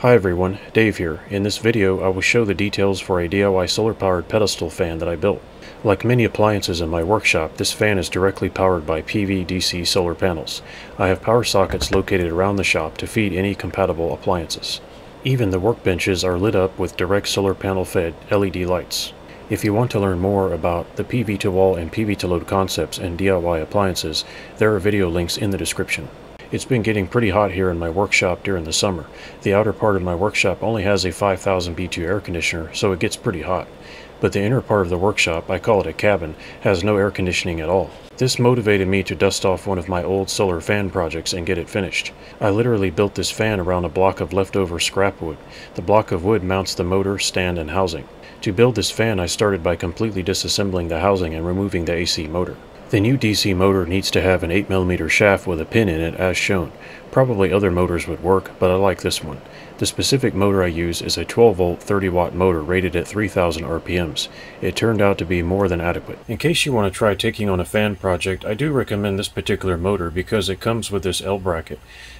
Hi everyone, Dave here. In this video I will show the details for a DIY solar powered pedestal fan that I built. Like many appliances in my workshop, this fan is directly powered by PV DC solar panels. I have power sockets located around the shop to feed any compatible appliances. Even the workbenches are lit up with direct solar panel fed LED lights. If you want to learn more about the PV to wall and PV to load concepts and DIY appliances, there are video links in the description. It's been getting pretty hot here in my workshop during the summer. The outer part of my workshop only has a 5000 BTU air conditioner, so it gets pretty hot. But the inner part of the workshop, I call it a cabin, has no air conditioning at all. This motivated me to dust off one of my old solar fan projects and get it finished. I literally built this fan around a block of leftover scrap wood. The block of wood mounts the motor, stand, and housing. To build this fan I started by completely disassembling the housing and removing the AC motor. The new DC motor needs to have an 8mm shaft with a pin in it as shown. Probably other motors would work, but I like this one. The specific motor I use is a 12 volt 30 watt motor rated at 3000 RPMs. It turned out to be more than adequate. In case you want to try taking on a fan project, I do recommend this particular motor because it comes with this L bracket,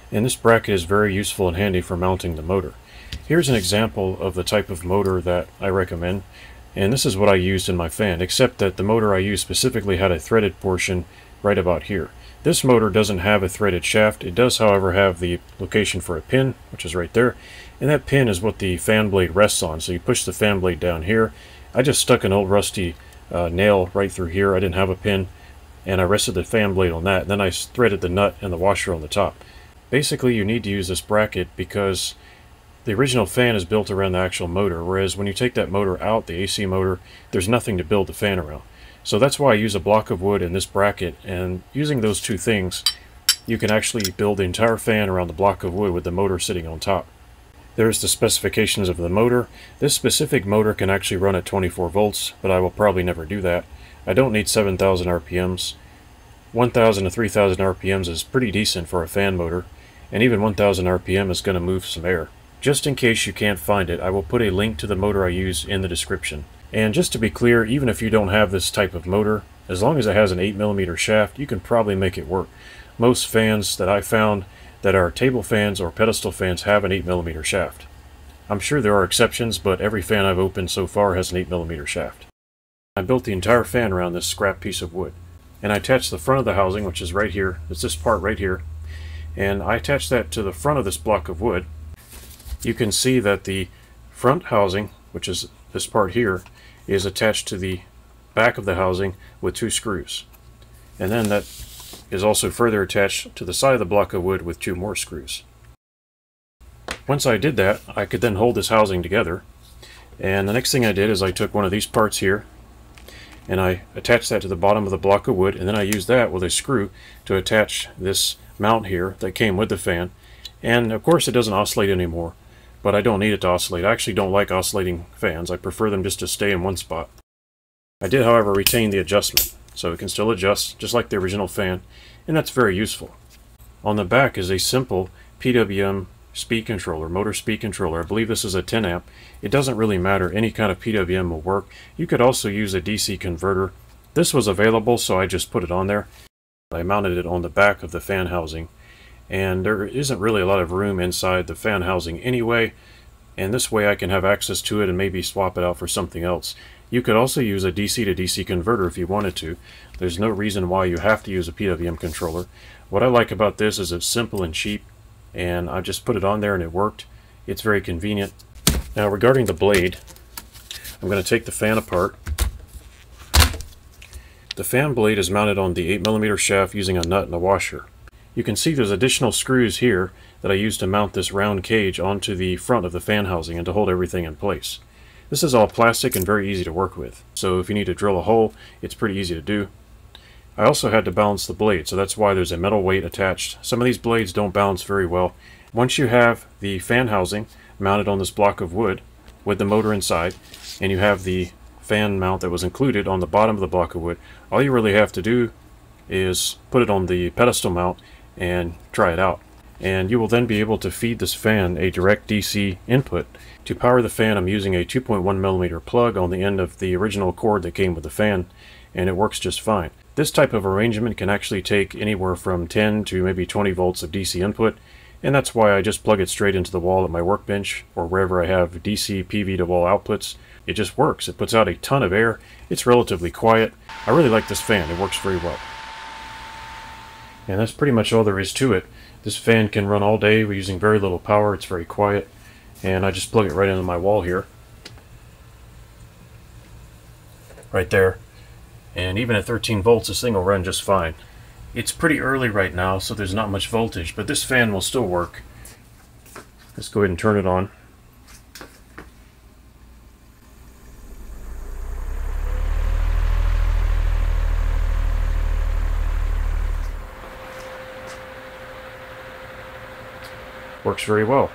and this bracket is very useful and handy for mounting the motor. Here's an example of the type of motor that I recommend. And this is what I used in my fan, except that the motor I used specifically had a threaded portion right about here. This motor doesn't have a threaded shaft. It does, however, have the location for a pin, which is right there. And that pin is what the fan blade rests on. So you push the fan blade down here. I just stuck an old rusty uh, nail right through here. I didn't have a pin. And I rested the fan blade on that. And then I threaded the nut and the washer on the top. Basically, you need to use this bracket because the original fan is built around the actual motor, whereas when you take that motor out, the AC motor, there's nothing to build the fan around. So that's why I use a block of wood in this bracket, and using those two things, you can actually build the entire fan around the block of wood with the motor sitting on top. There's the specifications of the motor. This specific motor can actually run at 24 volts, but I will probably never do that. I don't need 7,000 RPMs. 1,000 to 3,000 RPMs is pretty decent for a fan motor, and even 1,000 RPM is going to move some air. Just in case you can't find it, I will put a link to the motor I use in the description. And just to be clear, even if you don't have this type of motor, as long as it has an 8mm shaft, you can probably make it work. Most fans that I found that are table fans or pedestal fans have an 8mm shaft. I'm sure there are exceptions, but every fan I've opened so far has an 8mm shaft. I built the entire fan around this scrap piece of wood. And I attached the front of the housing, which is right here. It's this part right here. And I attached that to the front of this block of wood you can see that the front housing, which is this part here, is attached to the back of the housing with two screws. And then that is also further attached to the side of the block of wood with two more screws. Once I did that, I could then hold this housing together. And the next thing I did is I took one of these parts here and I attached that to the bottom of the block of wood and then I used that with a screw to attach this mount here that came with the fan. And of course it doesn't oscillate anymore but I don't need it to oscillate. I actually don't like oscillating fans. I prefer them just to stay in one spot. I did, however, retain the adjustment, so it can still adjust just like the original fan, and that's very useful. On the back is a simple PWM speed controller, motor speed controller. I believe this is a 10 amp. It doesn't really matter. Any kind of PWM will work. You could also use a DC converter. This was available, so I just put it on there. I mounted it on the back of the fan housing and there isn't really a lot of room inside the fan housing anyway and this way I can have access to it and maybe swap it out for something else. You could also use a DC to DC converter if you wanted to. There's no reason why you have to use a PWM controller. What I like about this is it's simple and cheap and I just put it on there and it worked. It's very convenient. Now regarding the blade, I'm going to take the fan apart. The fan blade is mounted on the 8mm shaft using a nut and a washer. You can see there's additional screws here that I used to mount this round cage onto the front of the fan housing and to hold everything in place. This is all plastic and very easy to work with, so if you need to drill a hole, it's pretty easy to do. I also had to balance the blade, so that's why there's a metal weight attached. Some of these blades don't balance very well. Once you have the fan housing mounted on this block of wood with the motor inside, and you have the fan mount that was included on the bottom of the block of wood, all you really have to do is put it on the pedestal mount and try it out. and you will then be able to feed this fan a direct DC input. To power the fan I'm using a 2.1 millimeter plug on the end of the original cord that came with the fan and it works just fine. This type of arrangement can actually take anywhere from 10 to maybe 20 volts of DC input and that's why I just plug it straight into the wall at my workbench or wherever I have DC PV to wall outputs. It just works. It puts out a ton of air. It's relatively quiet. I really like this fan. It works very well. And that's pretty much all there is to it. This fan can run all day We're using very little power. It's very quiet. And I just plug it right into my wall here. Right there. And even at 13 volts, this thing will run just fine. It's pretty early right now, so there's not much voltage, but this fan will still work. Let's go ahead and turn it on. works very well.